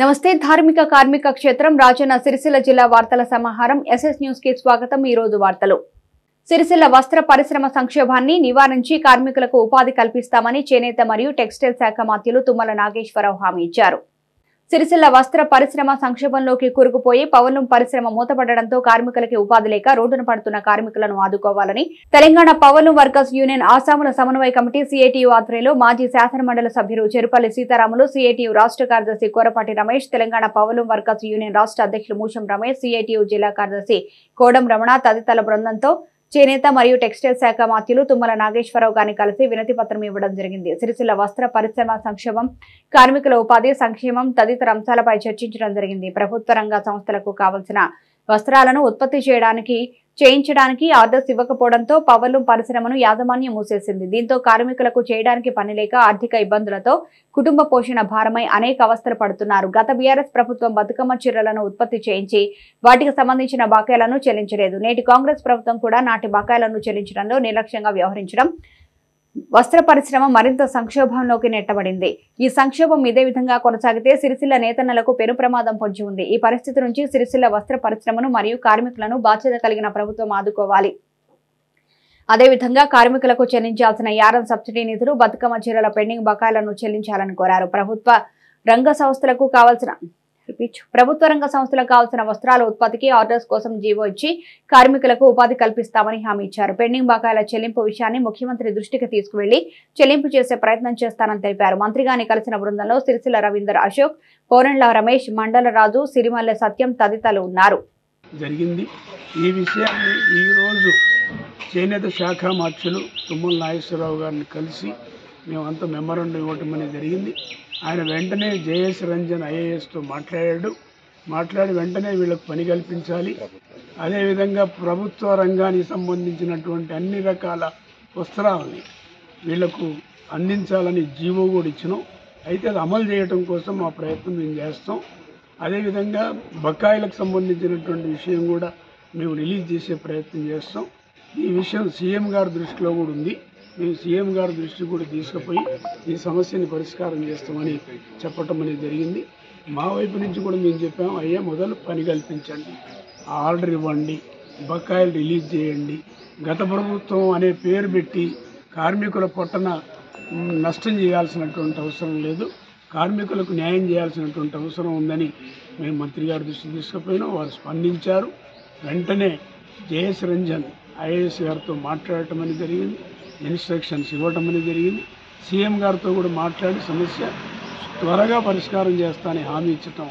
నమస్తే ధార్మిక కార్మిక క్షేత్రం రాజన్న సిరిసిల్ల జిల్లా వార్తల సమాహారం ఎస్ఎస్ న్యూస్కి స్వాగతం ఈ రోజు వార్తలు. సిరిసిల్ల వస్త్ర పరిశ్రమ సంక్షోభాన్ని నివారించి కార్మికులకు ఉపాధి కల్పిస్తామని చేనేత మరియు టెక్స్టైల్ శాఖ మంత్రులు తుమ్మల నాగేశ్వరరావు హామీ ఇచ్చారు. సిరిసిల్ల వస్త్ర పరిశ్రమ సంక్షేమంలోకి కూరుకుపోయి పవనం పరిశ్రమ మూతపడడంతో కార్మికులకి ఉపాధి లేక రోడ్డున పడుతున్న కార్మికులను ఆదుకోవాలని తెలంగాణ పవనం వర్కర్స్ యూనియన్ ఆసాముల సమన్వయ కమిటీ సిఐటియు ఆధ్వర్యంలో మాజీ శాసనమండలి సభ్యులు చెరుపల్లి సీతారాములు సిఐటియు రాష్ట్ర కార్యదర్శి కోరపాటి రమేష్ తెలంగాణ పవనం వర్కర్స్ యూనియన్ రాష్ట్ర అధ్యక్షులు మూషం రమేష్ సిఐటియు జిల్లా కార్యదర్శి కోడం రమణ తదితరుల బృందంతో చేనేత మరియు టెక్స్టైల్ శాఖ మాత్యులు తుమ్మల నాగేశ్వరరావు గారిని కలిసి వినతి పత్రం ఇవ్వడం జరిగింది. సిరిసిల్ల వస్త్ర పరిశ్రమ సంక్షేమం కార్మికుల ఉపాధి సంక్షేమం తదితర అంశాలపై చర్చించడం జరిగింది. ప్రభుత్వ రంగ సంస్థలకు కావలసిన వస్త్రాలను ఉత్పత్తి చేయడానికి చేయించడానికి ఆర్డర్స్ ఇవ్వకపోవడంతో పవర్లు పరిశ్రమను యాజమాన్యం మూసేసింది. దీంతో కార్మికులకు చేయడానికి పనిలేక ఆర్థిక ఇబ్బందులతో కుటుంబ పోషణ భారమై అనేక అవస్థలు పడుతున్నారు. గత బీఆర్ఎస్ ప్రభుత్వం బతుకమ్మ చీరలను ఉత్పత్తి చేయించి వాటికి సంబంధించిన బకాయిలను చెల్లించలేదు. నేటి కాంగ్రెస్ ప్రభుత్వం కూడా నాటి బకాయిలను చెల్లించడంలో నిర్లక్ష్యంగా వ్యవహరించడం వస్త్ర పరిశ్రమ మరింత సంక్షోభంలోకి నెట్టబడింది. ఈ సంక్షోభం ఇదే విధంగా కొనసాగితే సిరిసిల్ల నేతన్నలకు పెను ప్రమాదం పొంచి ఉంది. ఈ పరిస్థితి నుంచి సిరిసిల్ల వస్త్ర పరిశ్రమను మరియు కార్మికులను బాధ్యత కలిగిన ప్రభుత్వం ఆదుకోవాలి. అదేవిధంగా కార్మికులకు చెల్లించాల్సిన యారం సబ్సిడీ నిధులు బతుకమ్మ చీరల పెండింగ్ బకాయిలను చెల్లించాలని కోరారు. ప్రభుత్వ రంగ సంస్థలకు కావాల్సిన ప్రభుత్వ రంగ సంస్థలకు కావాల్సిన వస్త్రాల ఉత్పత్తికి ఆర్డర్స్ కోసం జీవో ఇచ్చి కార్మికులకు ఉపాధి కల్పిస్తామని హామీ ఇచ్చారు. పెండింగ్ బకాయిల చెల్లింపు విషయాన్ని ముఖ్యమంత్రి దృష్టికి తీసుకువెళ్ళి చెల్లింపు చేసే ప్రయత్నం చేస్తానని తెలిపారు. మంత్రిగాని కలిసిన బృందంలో సిరిసిల్ల రవీందర్ అశోక్ పోరెండ్ల రమేష్ మండల రాజు సిరిమల్లె సత్యం తదితరులు ఉన్నారు. జరిగింది. ఈ విషయాన్ని ఈరోజు చేనేత శాఖ మార్చులు తుమ్మల నాగేశ్వరరావు గారిని కలిసి మేమంతా మెమరండం ఇవ్వటం అనేది జరిగింది. ఆయన వెంటనే జేఎస్ రంజన్ ఐఏఎస్తో మాట్లాడాడు. మాట్లాడి వెంటనే వీళ్ళకు పని కల్పించాలి. అదేవిధంగా ప్రభుత్వ రంగానికి సంబంధించినటువంటి అన్ని రకాల వస్త్రాలని వీళ్ళకు అందించాలని జీవో కూడా ఇచ్చినాం. అయితే అది అమలు చేయటం కోసం మా ప్రయత్నం మేము చేస్తాం. అదేవిధంగా బకాయిలకు సంబంధించినటువంటి విషయం కూడా మేము రిలీజ్ చేసే ప్రయత్నం చేస్తాం. ఈ విషయం సీఎం గారి దృష్టిలో కూడా ఉంది. మేము సీఎం గారి దృష్టికి కూడా తీసుకుపోయి ఈ సమస్యని పరిష్కారం చేస్తామని చెప్పటం అనేది జరిగింది. మా వైపు నుంచి కూడా మేము చెప్పాము అయ్యా మొదలు పని కల్పించండి ఆర్డర్ ఇవ్వండి బకాయిలు రిలీజ్ చేయండి. గత ప్రభుత్వం అనే పేరు పెట్టి కార్మికుల పొట్టన నష్టం చేయాల్సినటువంటి అవసరం లేదు. కార్మికులకు న్యాయం చేయాల్సినటువంటి అవసరం ఉందని మేము మంత్రి గారి దృష్టికి తీసుకుపోయినాం. వారు స్పందించారు. వెంటనే జేఎస్ రంజన్ ఐఏఎస్ గారితో మాట్లాడటం అనేది జరిగింది. ఇన్స్ట్రక్షన్స్ ఇవ్వటం అనేది జరిగింది. సీఎం గారితో కూడా మాట్లాడి సమస్య త్వరగా పరిష్కారం చేస్తానని హామీ ఇచ్చటం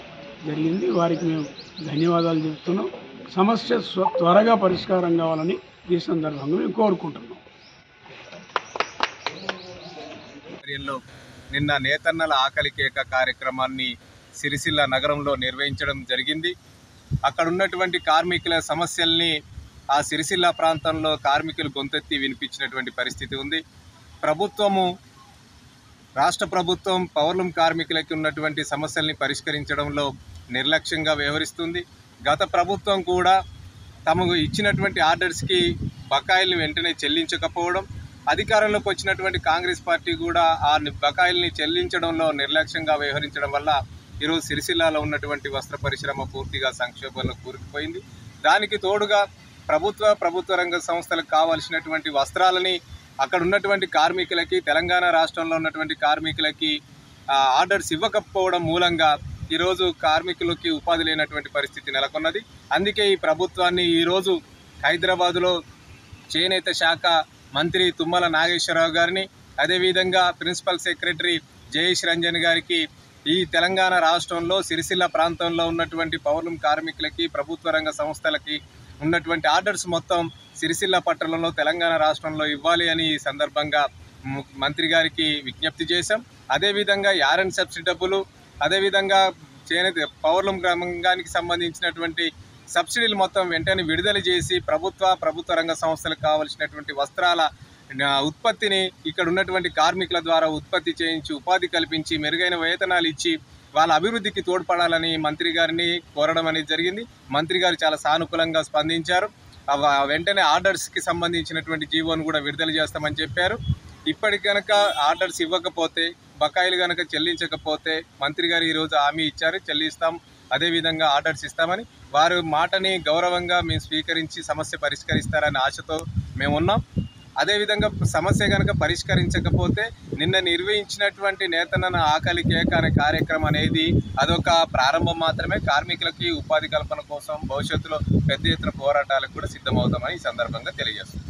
జరిగింది. వారికి మేము ధన్యవాదాలు చెప్తున్నాం. సమస్య త్వరగా పరిష్కారం కావాలని ఈ సందర్భంగా మేము కోరుకుంటున్నాం. నిన్న నేతన్నల ఆకలి కేక కార్యక్రమాన్ని సిరిసిల్ల నగరంలో నిర్వహించడం జరిగింది. అక్కడ ఉన్నటువంటి కార్మికుల సమస్యల్ని ఆ సిరిసిల్ల ప్రాంతంలో కార్మికులు గొంతెత్తి వినిపించినటువంటి పరిస్థితి ఉంది. ప్రభుత్వము రాష్ట్ర ప్రభుత్వం పౌర్లం కార్మికులకి ఉన్నటువంటి సమస్యల్ని పరిష్కరించడంలో నిర్లక్ష్యంగా వ్యవహరిస్తుంది. గత ప్రభుత్వం కూడా తమకు ఇచ్చినటువంటి ఆర్డర్స్కి బకాయిల్ని వెంటనే చెల్లించకపోవడం అధికారంలోకి వచ్చినటువంటి కాంగ్రెస్ పార్టీ కూడా ఆ బకాయిల్ని చెల్లించడంలో నిర్లక్ష్యంగా వ్యవహరించడం వల్ల ఈరోజు సిరిసిల్లాలో ఉన్నటువంటి వస్త్ర పరిశ్రమ పూర్తిగా సంక్షోభంలో కూరుకుపోయింది. దానికి తోడుగా ప్రభుత్వ ప్రభుత్వ రంగ సంస్థలకు కావాల్సినటువంటి వస్త్రాలని అక్కడ ఉన్నటువంటి కార్మికులకి తెలంగాణ రాష్ట్రంలో ఉన్నటువంటి కార్మికులకి ఆర్డర్స్ ఇవ్వకపోవడం మూలంగా ఈరోజు కార్మికులకి ఉపాధి లేనటువంటి పరిస్థితి నెలకొన్నది. అందుకే ఈ ప్రభుత్వాన్ని ఈరోజు హైదరాబాదులో చేనేత శాఖ మంత్రి తుమ్మల నాగేశ్వరరావు గారిని అదేవిధంగా ప్రిన్సిపల్ సెక్రటరీ జయేష్ రంజన్ గారికి ఈ తెలంగాణ రాష్ట్రంలో సిరిసిల్ల ప్రాంతంలో ఉన్నటువంటి పౌర్ణం కార్మికులకి ప్రభుత్వ రంగ సంస్థలకి ఉన్నటువంటి ఆర్డర్స్ మొత్తం సిరిసిల్ల పట్టణంలో తెలంగాణ రాష్ట్రంలో ఇవ్వాలి అని ఈ సందర్భంగా మంత్రి గారికి విజ్ఞప్తి చేశాం. అదేవిధంగా యారన్ సబ్సిడీ డబ్బులు అదేవిధంగా చేనేత పౌర్లం గ్రామానికి సంబంధించినటువంటి సబ్సిడీలు మొత్తం వెంటనే విడుదల చేసి ప్రభుత్వ ప్రభుత్వ రంగ సంస్థలకు కావలసినటువంటి వస్త్రాల ఉత్పత్తిని ఇక్కడ ఉన్నటువంటి కార్మికుల ద్వారా ఉత్పత్తి చేయించి ఉపాధి కల్పించి మెరుగైన వేతనాలు ఇచ్చి వాళ్ళ అభివృద్ధికి తోడ్పడాలని మంత్రి గారిని కోరడం అనేది జరిగింది. మంత్రి గారు చాలా సానుకూలంగా స్పందించారు. వెంటనే ఆర్డర్స్కి సంబంధించినటువంటి జీవోను కూడా విడుదల చేస్తామని చెప్పారు. ఇప్పటి కనుక ఆర్డర్స్ ఇవ్వకపోతే బకాయిలు కనుక చెల్లించకపోతే మంత్రి గారు ఈరోజు హామీ ఇచ్చారు. చెల్లిస్తాం అదేవిధంగా ఆర్డర్స్ ఇస్తామని. వారు మాటని గౌరవంగా మేము స్వీకరించి సమస్య పరిష్కరిస్తారనే ఆశతో మేము ఉన్నాం అదేవిధంగా సమస్య కనుక పరిష్కరించకపోతే నిన్న నిర్వహించినటువంటి నేతన్న ఆకలి కేక అనే కార్యక్రమం అనేది అదొక ప్రారంభం మాత్రమే. కార్మికులకి ఉపాధి కల్పన కోసం భవిష్యత్తులో పెద్ద ఎత్తున పోరాటాలకు కూడా సిద్ధమవుతామని ఈ సందర్భంగా తెలియజేస్తుంది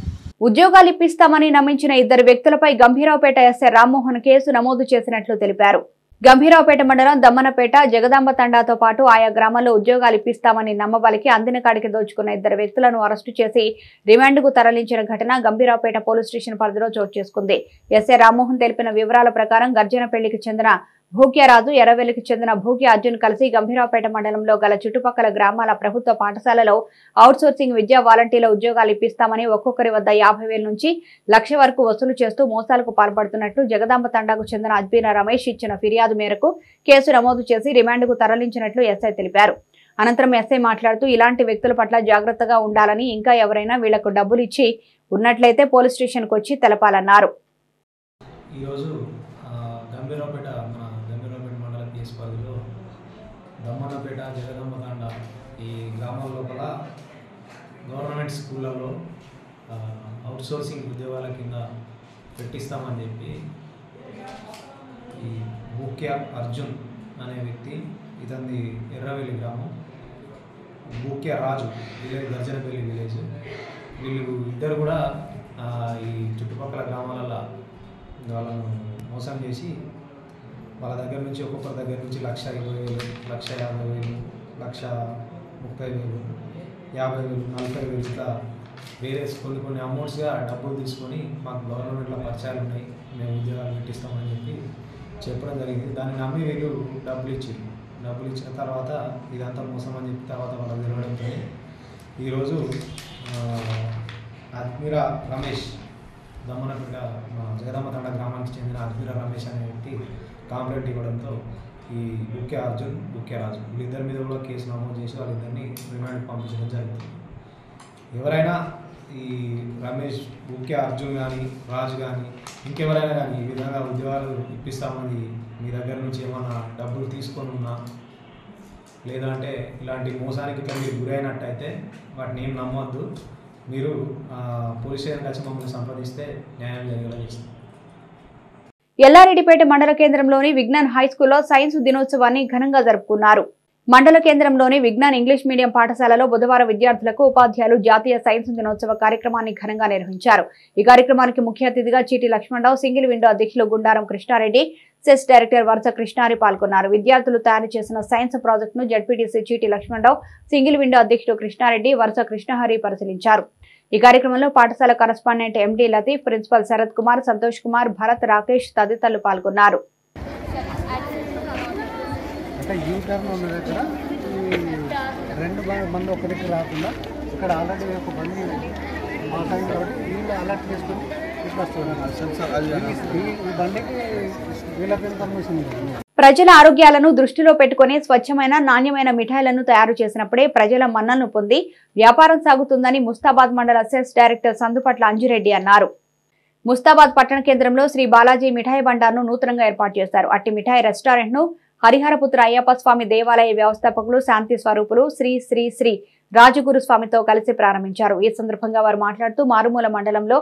ఉద్యోగాలు ఇప్పిస్తామని నమ్మించిన ఇద్దరు వ్యక్తులపై గంభీరావుపేట ఎస్ఐ రామ్మోహన్ కేసు నమోదు చేసినట్లు తెలిపారు. గంభీరావుపేట మండలం దమ్మనపేట జగదాంబ తండాతో పాటు ఆయా గ్రామాల్లో ఉద్యోగాలు ఇప్పిస్తామని నమ్మబలికి అందిన కాడికి దోచుకున్న ఇద్దరు వ్యక్తులను అరెస్టు చేసి రిమాండ్కు తరలించిన ఘటన గంభీరావుపేట పోలీస్ స్టేషన్ పరిధిలో చోటు చేసుకుంది. ఎస్ఐ రామ్మోహన్ తెలిపిన వివరాల ప్రకారం గర్జనపల్లికి చెందిన భూక్యారాజు ఎర్రవెల్లికి చెందిన భూక్య అర్జున్ కలిసి గంభీరావుపేట మండలంలో గల చుట్టుపక్కల గ్రామాల ప్రభుత్వ పాఠశాలలో అవుట్సోర్సింగ్ విద్యా వాలంటీర్ల ఉద్యోగాలు ఇప్పిస్తామని ఒక్కొక్కరి వద్ద యాభై నుంచి లక్ష వరకు వసూలు చేస్తూ మోసాలకు పాల్పడుతున్నట్టు జగదాంబ తండాకు చెందిన అజ్బీన రమేష్ ఇచ్చిన ఫిర్యాదు మేరకు కేసు నమోదు చేసి రిమాండ్కు తరలించినట్లు ఎస్ఐ తెలిపారు. అనంతరం ఎస్ఐ మాట్లాడుతూ ఇలాంటి వ్యక్తుల పట్ల జాగ్రత్తగా ఉండాలని ఇంకా ఎవరైనా వీళ్ళకు డబ్బులు ఇచ్చి ఉన్నట్లయితే పోలీస్ స్టేషన్కు వచ్చి తెలపాలన్నారు. ఈరోజు గంభీరావుపేట గవర్నమెంట్ స్కూళ్ళలో ఆ, అవుట్సోర్సింగ్ ఉద్యోగాల కింద పెట్టిస్తామని చెప్పి ఈ ముఖ్య అర్జున్ అనే వ్యక్తి ఇతని ఎర్రవెల్లి గ్రామం. ముఖ్య రాజు విలేజ్ గర్జనపల్లి విలేజ్. వీళ్ళు ఇద్దరు కూడా ఈ చుట్టుపక్కల గ్రామాలలో వాళ్ళను మోసం చేసి వాళ్ళ దగ్గర నుంచి ఒక్కొక్కరి దగ్గర నుంచి లక్ష ఇరవై వేలు లక్ష యాభై వేలు లక్ష ముప్పై వేలు యాభై వేలు నలభై వేలు ఇట్లా వేరే కొన్ని కొన్ని అమౌంట్స్గా డబ్బులు తీసుకొని మాకు గవర్నమెంట్లో పరిచయాలు ఉన్నాయి. మేము ఉద్యోగాలు పెట్టిస్తామని చెప్పి చెప్పడం జరిగింది. దాన్ని నమ్మి వీళ్ళు డబ్బులు ఇచ్చారు డబ్బులు ఇచ్చిన తర్వాత ఇదంతా మోసం అని చెప్పి తర్వాత వాళ్ళకి తెలవడంతో ఈరోజు అద్మిరా రమేష్ దమ్మనపేట మా జగదమ్మతండ గ్రామానికి చెందిన అద్మిరా రమేష్ అనే వ్యక్తి కాంప్లైంట్ ఇవ్వడంతో ఈ బుక్కే అర్జున్ బుక్కే రాజు. వీళ్ళిద్దరి మీద కూడా కేసు నమోదు చేసి వాళ్ళిద్దరిని రిమాండ్ పంపించడం జరుగుతుంది ఎవరైనా ఈ రమేష్ బుక్కే అర్జున్ కానీ రాజు కానీ ఇంకెవరైనా కానీ ఈ విధంగా ఉద్యోగాలు ఇప్పిస్తామని మీ దగ్గర నుంచి ఏమైనా డబ్బులు తీసుకొని ఉన్నా లేదంటే ఇలాంటి మోసానికి ఇట్లా మీరు గురైనట్టయితే వాటిని ఏం నమ్మొద్దు. మీరు పోలీస్ స్టేషన్కి వచ్చి మమ్మల్ని సంప్రదిస్తే న్యాయం జరిగేలా చేస్తుంది ఎల్లారెడ్డిపేట మండల కేంద్రంలోని విజ్ఞాన్ హై స్కూల్లో సైన్స్ దినోత్సవాన్ని ఘనంగా జరుపుకున్నారు. మండల కేంద్రంలోని విజ్ఞాన్ ఇంగ్లీష్ మీడియం పాఠశాలలో బుధవారం విద్యార్థులకు ఉపాధ్యాయులు జాతీయ సైన్స్ దినోత్సవ కార్యక్రమాన్ని ఘనంగా నిర్వహించారు. ఈ కార్యక్రమానికి ముఖ్య అతిథిగా చీటి లక్ష్మణరావు సింగిల్ విండో అధ్యక్షులు గుండారం కృష్ణారెడ్డి సెస్ డైరెక్టర్ వరుస కృష్ణారి పాల్గొన్నారు. విద్యార్థులు తయారు చేసిన సైన్స్ ప్రాజెక్టును జడ్పీటీసీ చీటి లక్ష్మణరావు సింగిల్ విండో అధ్యక్షుడు కృష్ణారెడ్డి వరుస కృష్ణహరి పరిశీలించారు. ఈ కార్యక్రమంలో పాఠశాల correspondent MD Latif principal Sharath Kumar Santosh Kumar Bharath Rakesh తదితరులు పాల్గొన్నారు. రెండు బ- బండ్లు ఒక దగ్గర రాకుండా ఇక్కడ ఆల్రెడీ ఒక బండి మాకు అయింది కాబట్టి వీళ్ళు అలర్ట్ చేసుకుని ప్రజల ఆరోగ్యాలను దృష్టిలో పెట్టుకుని స్వచ్ఛమైన నాణ్యమైన మిఠాయిలను తయారు చేసినప్పుడే ప్రజల మన్నలను పొంది వ్యాపారం సాగుతుందని ముస్తాబాద్ మండల సెల్స్ డైరెక్టర్ సందుపట్ల అంజిరెడ్డి అన్నారు. ముస్తాబాద్ పట్టణ కేంద్రంలో శ్రీ బాలాజీ మిఠాయి బండార్ను నూతనంగా ఏర్పాటు చేశారు. అట్టి మిఠాయి రెస్టారెంట్ను హరిహరపుత్ర అయ్యప్ప స్వామి దేవాలయ వ్యవస్థాపకులు శాంతి స్వరూపులు శ్రీ శ్రీ శ్రీ రాజగురు స్వామితో కలిసి ప్రారంభించారు. ఈ సందర్భంగా వారు మాట్లాడుతూ మారుమూల మండలంలో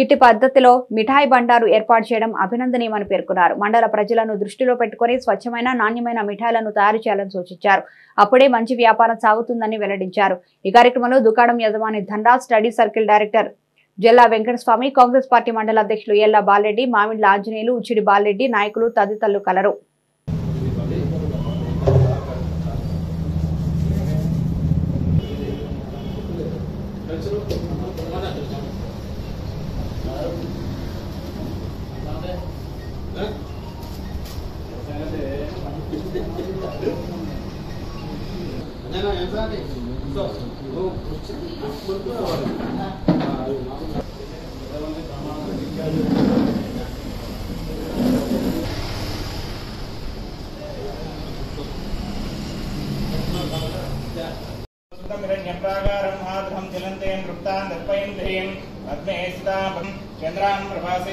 ఇట్టి పద్ధతిలో మిఠాయి బండారు ఏర్పాటు చేయడం అభినందనీయమని పేర్కొన్నారు. మండల ప్రజలను దృష్టిలో పెట్టుకుని స్వచ్ఛమైన నాణ్యమైన మిఠాయిలను తయారు చేయాలని సూచించారు. అప్పుడే మంచి వ్యాపారం సాగుతుందని వెల్లడించారు. ఈ కార్యక్రమంలో దుకాణం యజమాని ధనరాజ్ స్టడీ సర్కిల్ డైరెక్టర్ జిల్లా వెంకటస్వామి కాంగ్రెస్ పార్టీ మండల అధ్యక్షులు ఎల్లా బాలరెడ్డి మామిండ్ల ఆంజనేయులు ఉచ్చిడి బాలరెడ్డి నాయకులు తదితరులు కలరు.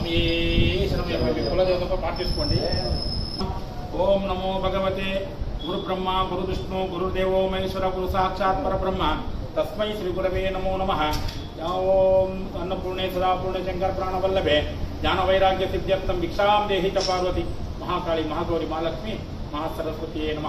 స్వామి శరణం మీ కులదేవతతో పాటించుకోండి ఓం నమో భగవతే గురు బ్రహ్మ గురు విష్ణు గురుదేవో మహేశ్వర గురు సాక్షాత్ పరబ్రహ్మ తస్మై శ్రీ గురవే నమో నమ ఓం అన్నపూర్ణే సదాపూర్ణే శంకర ప్రాణవల్లభే జ్ఞాన వైరాగ్య సిద్ధ్యర్థం భిక్షాం దేహి చ పార్వతి మహాకాళి మహాగౌరి మహాలక్ష్మి మహాసరస్వతి నమ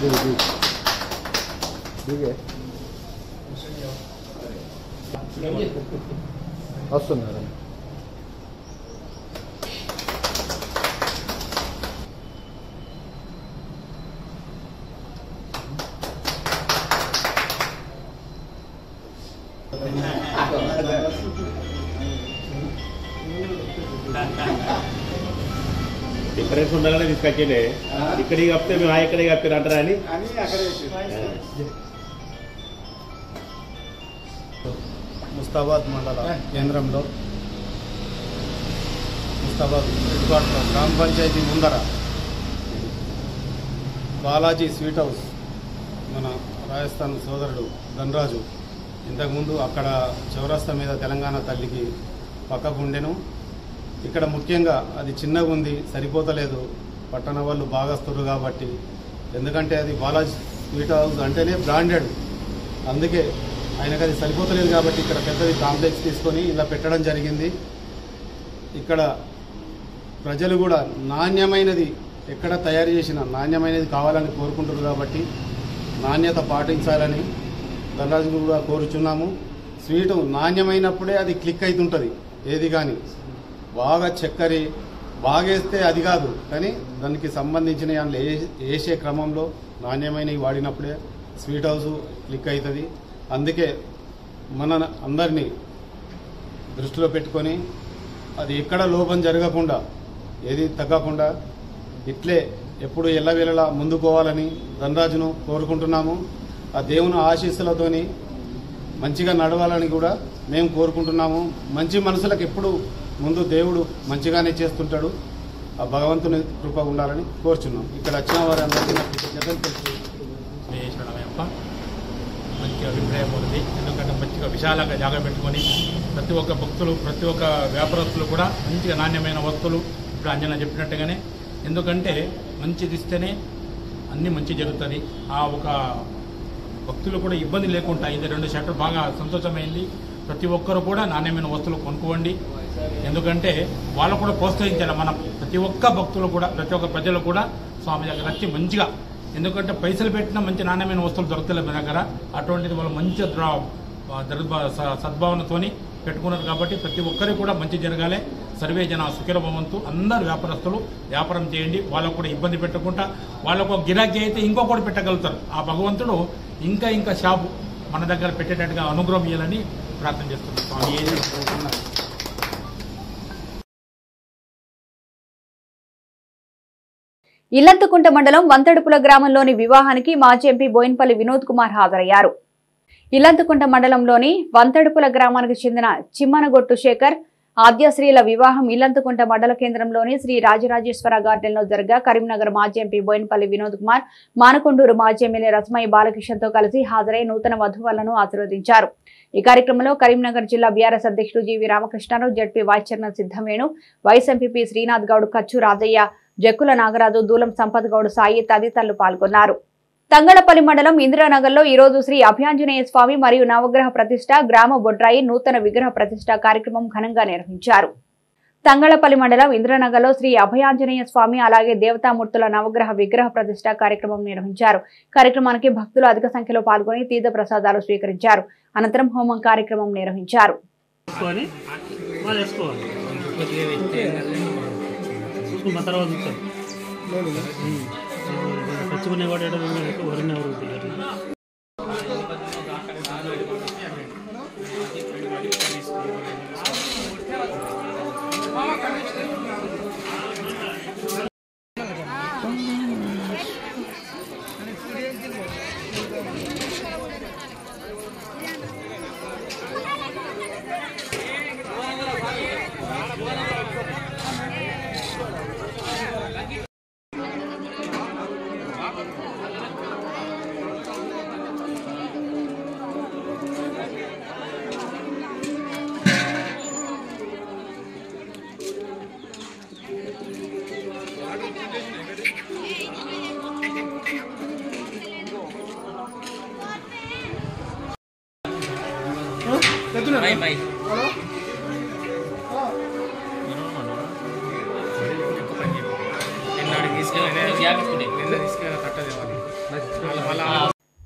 누구? 누구? 아싸 나라. డిఫరెన్స్ ఉండాలని తీసుకొచ్చిండే ఇక్కడికి కప్పితే మేము ఆ ఇక్కడికి కప్పారు అంటారా అని ముస్తాబాద్ మండల కేంద్రంలో ముస్తాబాద్ హెడ్క్వార్టర్ గ్రామ పంచాయతీ ముందర బాలాజీ స్వీట్ హౌస్ మన రాజస్థాన్ సోదరుడు ధనరాజు. ఇంతకుముందు అక్కడ చౌరస్తా మీద తెలంగాణ తల్లికి పక్కకు ఉండెను ఇక్కడ ముఖ్యంగా అది చిన్నగా ఉంది సరిపోతలేదు. పట్టణ వాళ్ళు బాగస్తురు కాబట్టి. ఎందుకంటే అది బాలాజీ స్వీట్ హౌస్ అంటేనే బ్రాండెడ్. అందుకే ఆయనకు అది సరిపోతలేదు కాబట్టి ఇక్కడ పెద్దది కాంప్లెక్స్ తీసుకొని ఇలా పెట్టడం జరిగింది. ఇక్కడ ప్రజలు కూడా నాణ్యమైనది ఎక్కడ తయారు చేసిన నాణ్యమైనది కావాలని కోరుకుంటారు కాబట్టి నాణ్యత పాటించాలని ధనరాజు కూడా కోరుచున్నాము. స్వీటు నాణ్యమైనప్పుడే అది క్లిక్ అవుతుంటుంది ఏది కానీ బాగా చక్కెర బాగేస్తే అది కాదు కానీ దానికి సంబంధించిన దాంట్లో ఏ- వేసే క్రమంలో నాణ్యమైనవి వాడినప్పుడే స్వీట్ హౌస్ క్లిక్ అవుతుంది అందుకే మన అందరినీ దృష్టిలో పెట్టుకొని అది ఎక్కడ లోపం జరగకుండా ఏది తగ్గకుండా ఇట్లే ఎప్పుడు ఎల్లవేళలా ముందుకోవాలని ధనరాజును కోరుకుంటున్నాము. ఆ దేవుని ఆశీస్సులతోని మంచిగా నడవాలని కూడా మేము కోరుకుంటున్నాము. మంచి మనసులకు ఎప్పుడు ముందు దేవుడు మంచిగానే చేస్తుంటాడు. ఆ భగవంతుని కృప ఉండాలని కోరుచున్నాం. ఇక్కడ వచ్చిన వారందరికీ నాకు కృతజ్ఞతలు తెలుసు యొక్క మంచి అభిప్రాయం ఉంది ఎందుకంటే మంచిగా విశాలంగా జాగా పెట్టుకొని ప్రతి ఒక్క భక్తులు ప్రతి ఒక్క వ్యాపారస్తులు కూడా మంచిగా నాణ్యమైన వస్తువులు ఇప్పుడు అంజన చెప్పినట్టుగానే. ఎందుకంటే మంచిది ఇస్తేనే అన్నీ మంచి జరుగుతుంది. ఆ ఒక భక్తులు కూడా ఇబ్బంది లేకుండా ఇది రెండు షర్ట్లు బాగా సంతోషమైంది. ప్రతి ఒక్కరు కూడా నాణ్యమైన వస్తువులు కొనుక్కోండి. ఎందుకంటే వాళ్ళు కూడా ప్రోత్సహించాలి. మనం ప్రతి ఒక్క భక్తులు కూడా ప్రతి ఒక్క ప్రజలు కూడా స్వామి దగ్గర వచ్చి మంచిగా ఎందుకంటే పైసలు పెట్టినా మంచి నాణ్యమైన వస్తువులు దొరకలేదు మీ దగ్గర. అటువంటిది వాళ్ళు మంచి స- సద్భావనతోని పెట్టుకున్నారు కాబట్టి ప్రతి ఒక్కరికి కూడా మంచి జరగాలి. సర్వే జన సుఖిరభవంతు అందరు వ్యాపారస్తులు వ్యాపారం చేయండి. వాళ్ళకు కూడా ఇబ్బంది పెట్టకుండా వాళ్ళకు ఒక గిరాకీ అయితే ఇంకొకటి పెట్టగలుగుతారు. ఆ భగవంతుడు ఇంకా ఇంకా షాపు మన దగ్గర పెట్టేటట్టుగా అనుగ్రహం ఇవ్వాలని ప్రార్థన చేస్తున్నాం. స్వామి. ఇల్లంతకుంట మండలం వంతడుపుల గ్రామంలోని వివాహానికి మాజీ ఎంపీ బోయిన్పల్లి వినోద్ కుమార్ హాజరయ్యారు. ఇల్లంతకుంట మండలంలోని వంతడుపుల గ్రామానికి చెందిన చిమ్మనగొట్టు శేఖర్ ఆద్యశ్రీల వివాహం ఇల్లంతకుంట మండల కేంద్రంలోని శ్రీ రాజరాజేశ్వర గార్డెన్లో జరగా కరీంనగర్ మాజీ ఎంపీ బోయినపల్లి వినోద్ కుమార్ మానకొండూరు మాజీ ఎమ్మెల్యే రసమయ్య బాలకిషన్ కలిసి హాజరై నూతన వధువులను ఆశీర్వదించారు. ఈ కార్యక్రమంలో కరీంనగర్ జిల్లా బీఆర్ఎస్ అధ్యక్షుడు G V Ramakrishna Rao ZP vice chairman సిద్ధమేణు vice MPP Srinath Goud కచ్చు Rajaiah Jakkula Nagaraju Dulam Sampath Goud Sai తదితరులు పాల్గొన్నారు. తంగళపల్లి మండలం ఇందిరానగర్లో ఈ రోజు శ్రీ అభ్యాంజనేయ స్వామి మరియు నవగ్రహ ప్రతిష్ట గ్రామ బొడ్రాయి నూతన విగ్రహ ప్రతిష్ట కార్యక్రమం ఘనంగా నిర్వహించారు. తంగళపల్లి మండలం ఇంద్రనగర్లో శ్రీ అభయాంజనేయ స్వామి అలాగే దేవతామూర్తుల నవగ్రహ విగ్రహ ప్రతిష్ట కార్యక్రమం నిర్వహించారు. కార్యక్రమానికి భక్తులు అధిక సంఖ్యలో పాల్గొని తీర్థ ప్రసాదాలు స్వీకరించారు. అనంతరం హోమం కార్యక్రమం నిర్వహించారు. ಮಾತಾಡೋದು ಸರ್ ಹ್ಞೂ ಸ್ವಚ್ಛ ಮನೆ ಹೊರನೇ ಅವರು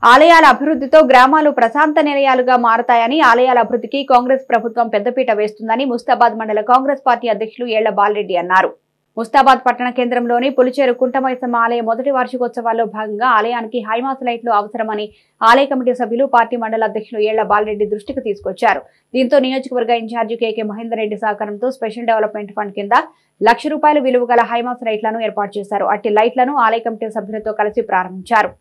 ఆలయాల అభివృద్ధితో గ్రామాలు ప్రశాంత నిలయాలుగా మారతాయని ఆలయాల అభివృద్ధికి కాంగ్రెస్ ప్రభుత్వం పెద్దపీట వేస్తుందని ముస్తాబాద్ మండల కాంగ్రెస్ పార్టీ అధ్యక్షులు ఏళ్ళ బాలరెడ్డి అన్నారు. ముస్తాబాద్ పట్టణ కేంద్రంలోని పులిచేరు కుంటమైసమ్మ ఆలయ మొదటి వార్షికోత్సవాల్లో భాగంగా ఆలయానికి హైమాస్ లైట్లు అవసరమని ఆలయ కమిటీ సభ్యులు పార్టీ మండల అధ్యక్షులు ఏళ్ళ బాలరెడ్డి దృష్టికి తీసుకొచ్చారు. దీంతో నియోజకవర్గ ఇన్ఛార్జి కేకే మహేందర్ రెడ్డి సహకారంతో స్పెషల్ డెవలప్మెంట్ ఫండ్ కింద లక్ష రూపాయల విలువ గల హైమాస్ లైట్లను ఏర్పాటు చేశారు. అట్టి లైట్లను ఆలయ కమిటీ సభ్యులతో కలిసి ప్రారంభించారు.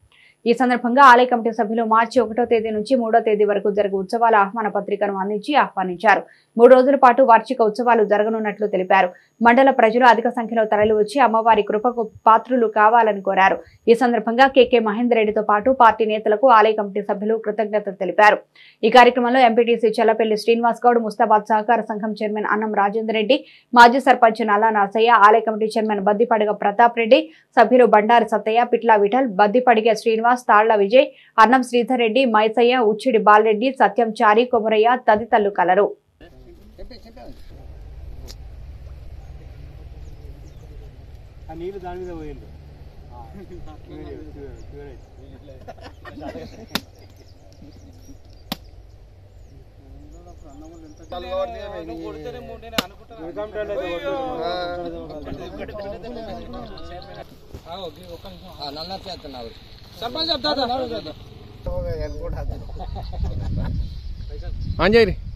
ఈ సందర్భంగా ఆలయ కమిటీ సభ్యులు మార్చి ఒకటో తేదీ నుంచి మూడో తేదీ వరకు జరుగు ఉత్సవాల ఆహ్వాన పత్రికను అందించి ఆహ్వానించారు. మూడు రోజుల పాటు వార్షిక ఉత్సవాలు జరగనున్నట్లు తెలిపారు. మండల ప్రజలు అధిక సంఖ్యలో తరలివచ్చి అమ్మవారి కృపకు పాత్రులు కావాలని కోరారు. ఈ సందర్భంగా కేకే మహేందర్ రెడ్డితో పాటు పార్టీ నేతలకు ఆలయ కమిటీ సభ్యులు కృతజ్ఞతలు తెలిపారు. ఈ కార్యక్రమంలో ఎంపీటీసీ చల్లపల్లి శ్రీనివాస్ గౌడ్ ముస్తాబాద్ సహకార సంఘం చైర్మన్ అన్నం రాజేందర్ రెడ్డి మాజీ సర్పంచ్ నల్లా నరసయ్య ఆలయ కమిటీ చైర్మన్ బద్దిపడగ ప్రతాప్ రెడ్డి సభ్యులు బండారు సత్తయ్య పిట్ల విఠల్ బద్దిపడిగ శ్రీనివాస్ తాళ్ళ విజయ్ అన్నం శ్రీధర్ రెడ్డి మైసయ్య ఉచ్చిడి బాలరెడ్డి సత్యం చారి కొమరయ్య తదితరులు కలరు. ఆ నీళ్ళు దాని మీద పోయిండు అంజయ్రి ఆంజనేయ స్వామికి సత్తాన్ని ఇడుదుడే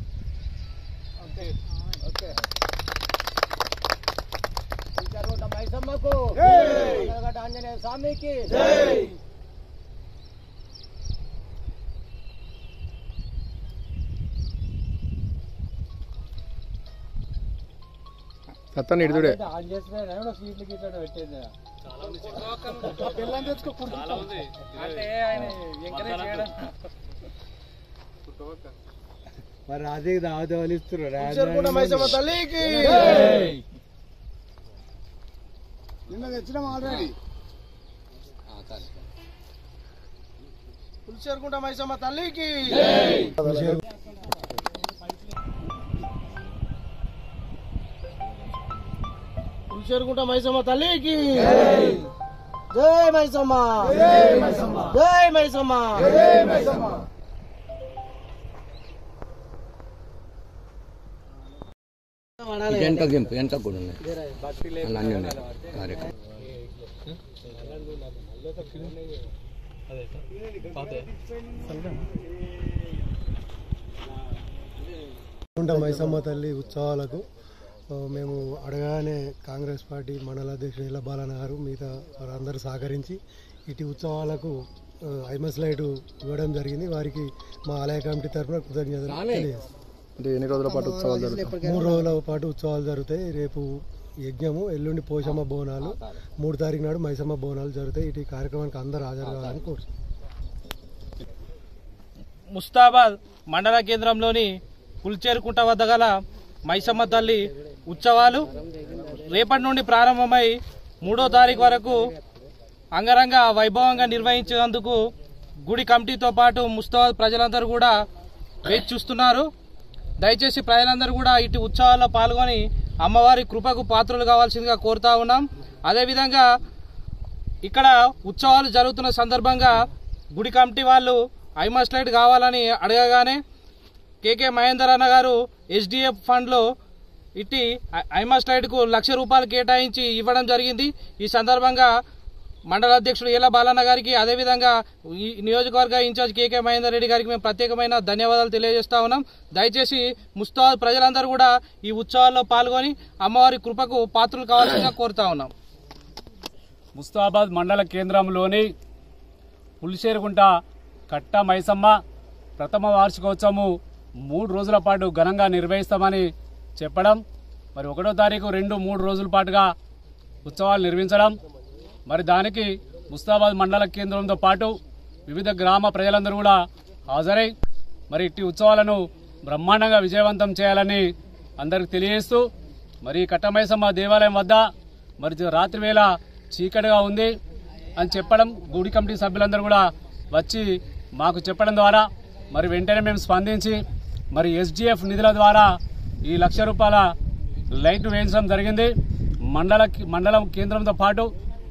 తెచ్చుకో అంటే ఆయన ఎంకరేజ్ చేయడం. మరి అదే దావదేవాలు ఇస్తున్నారు? తల్లికి. నిన్న తెచ్చినాం ఆల్రెడీ పులిచేరుకుంట మైసమ్మ తల్లికి. పులిచేరుకుంట మైసమ్మ తల్లికి. జై మైసమ్మ. జై మైసమ్మ. వెనక వెనక కూడా ఉన్నాయి. అన్నీ ఉన్నాయి. కార్యక్రమం. మైసమ్మ తల్లి ఉత్సవాలకు మేము అడగానే కాంగ్రెస్ పార్టీ మండల అధ్యక్షుడు ఇలా బాలన్న గారు మిగతా వారందరూ సహకరించి ఇటు ఉత్సవాలకు ఐమస్ లైట్ ఇవ్వడం జరిగింది. వారికి మా ఆలయ కమిటీ తరఫున కృతజ్ఞతలు తెలియజేస్తున్నాం. అంటే ఎన్ని రోజుల పాటు ఉత్సవాలు జరుగుతాయి? మూడు రోజుల పాటు ఉత్సవాలు జరుగుతాయి. రేపు యజ్ఞము ఎల్లుండి పోషమ్మ బోనాలు. మూడు తారీఖు నాడు మైసమ్మ బోనాలు జరుగుతాయి. ఇటు కార్యక్రమానికి అందరూ హాజరు కావాలని కోరుతున్నాం ముస్తాబాద్ మండల కేంద్రంలోని పుల్చేరుకుంట వద్ద గల మైసమ్మ తల్లి ఉత్సవాలు రేపటి నుండి ప్రారంభమై మూడో తారీఖు వరకు అంగరంగ వైభవంగా నిర్వహించేందుకు గుడి కమిటీతో పాటు ముస్తాబాద్ ప్రజలందరూ కూడా వేచి చూస్తున్నారు. దయచేసి ప్రజలందరూ కూడా ఇటు ఉత్సవాల్లో పాల్గొని అమ్మవారి కృపకు పాత్రలు కావాల్సిందిగా కోరుతా ఉన్నాం. అదేవిధంగా ఇక్కడ ఉత్సవాలు జరుగుతున్న సందర్భంగా గుడి కమిటీ వాళ్ళు ఐమాస్ లైట్ కావాలని అడగగానే కేకే మహేందర్ అన్న గారు ఎస్డిఎఫ్ ఫండ్లో ఇట్టి ఐమాస్ లైట్కు లక్ష రూపాయలు కేటాయించి ఇవ్వడం జరిగింది. ఈ సందర్భంగా మండల అధ్యక్షుడు ఏల బాలన్న గారికి అదేవిధంగా ఈ నియోజకవర్గ ఇన్ఛార్జ్ కేకే మహేందర్ రెడ్డి గారికి మేము ప్రత్యేకమైన ధన్యవాదాలు తెలియజేస్తా ఉన్నాం. దయచేసి ముస్తాబాద్ ప్రజలందరూ కూడా ఈ ఉత్సవాల్లో పాల్గొని అమ్మవారి కృపకు పాత్రలు కావాల్సిందిగా కోరుతా ఉన్నాం. ముస్తాబాద్ మండల కేంద్రంలోని పులిచేరుకుంట కట్ట మైసమ్మ ప్రథమ వార్షికోత్సవము మూడు రోజుల పాటు ఘనంగా నిర్వహిస్తామని చెప్పడం మరి ఒకటో తారీఖు రెండు మూడు రోజుల పాటుగా ఉత్సవాలు నిర్మించడం మరి దానికి ముస్తాబాద్ మండల కేంద్రంతో పాటు వివిధ గ్రామ ప్రజలందరూ కూడా హాజరై మరి ఇట్టి ఉత్సవాలను బ్రహ్మాండంగా విజయవంతం చేయాలని అందరికి తెలియజేస్తూ మరి కట్టమైసమ్మ దేవాలయం వద్ద మరి రాత్రి వేళ చీకటిగా ఉంది అని చెప్పడం గుడి కమిటీ సభ్యులందరూ కూడా వచ్చి మాకు చెప్పడం ద్వారా మరి వెంటనే మేము స్పందించి మరి ఎస్డిఎఫ్ నిధుల ద్వారా ఈ లక్ష రూపాయల లైట్ వేయించడం జరిగింది. మండల మండలం కేంద్రంతో పాటు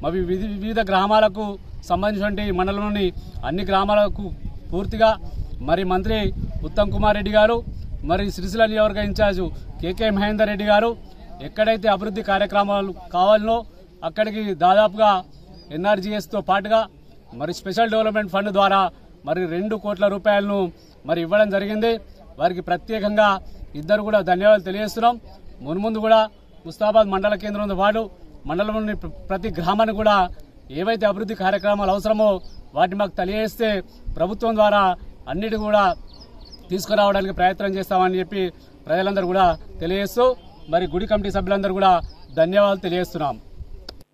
మరి వివిధ వివిధ గ్రామాలకు సంబంధించినటువంటి మండలంలోని అన్ని గ్రామాలకు పూర్తిగా మరి మంత్రి ఉత్తమ్ కుమార్ రెడ్డి గారు మరి సిరిసిల్ల నియోజకవర్గ ఇన్ఛార్జ్ కేకే మహేందర్ రెడ్డి గారు ఎక్కడైతే అభివృద్ధి కార్యక్రమాలు కావాలనో అక్కడికి దాదాపుగా ఎన్ఆర్జీఎస్తో పాటుగా మరి స్పెషల్ డెవలప్మెంట్ ఫండ్ ద్వారా మరి రెండు కోట్ల రూపాయలను మరి ఇవ్వడం జరిగింది. వారికి ప్రత్యేకంగా ఇద్దరు కూడా ధన్యవాదాలు తెలియజేస్తున్నాం. మున్ముందు కూడా ముస్తాబాద్ మండల కేంద్రంతో పాటు మండలంలోని ప్రతి గ్రామాన్ని కూడా ఏవైతే అభివృద్ధి కార్యక్రమాలు అవసరమో వాటిని మాకు తెలియజేస్తే ప్రభుత్వం ద్వారా అన్నిటి కూడా తీసుకురావడానికి ప్రయత్నం చేస్తామని చెప్పి ప్రజలందరూ కూడా తెలియజేస్తూ మరి గుడి కమిటీ సభ్యులందరూ కూడా ధన్యవాదాలు తెలియజేస్తున్నాం.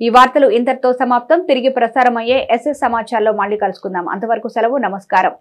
ఈ వార్తలు ఇంతటితో సమాప్తం. తిరిగి ప్రసారం అయ్యే ఎస్ఎస్ సమాచారంలో మళ్ళీ కలుసుకుందాం. అంతవరకు సెలవు నమస్కారం.